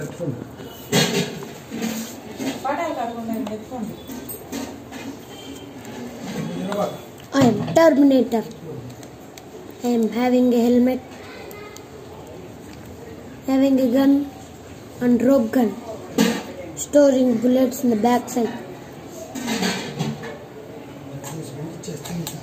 పెట్టుకోండి పటాలు కాకుండా ఎత్తుకోండి ఇరవై I am Terminator. I am having a helmet, having a gun and rope gun, storing bullets in the backside. చేస్తుంది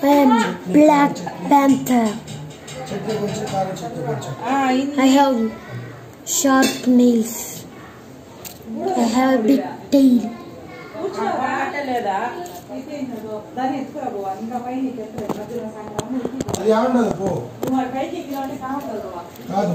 Pam, Black Panther. I have sharp nails. I have a big tail. కాదు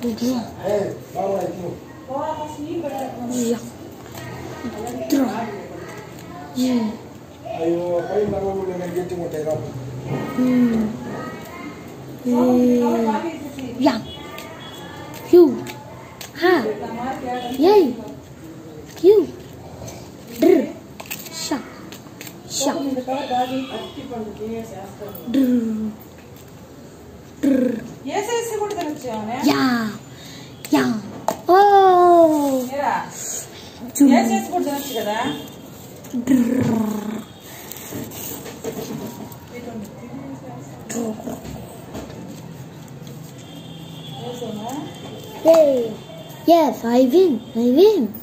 Dunia. Iya. Tro. Iya. Ayo, apa yang kamu mau dengan gitu mau terap? Hmm. Ya. Hiu. Ha. Yay. Hiu. Dr. Sha. Sha. Dr. Dr. Ya, saya sih udah terus ya. Ya. Yes, I win. I win.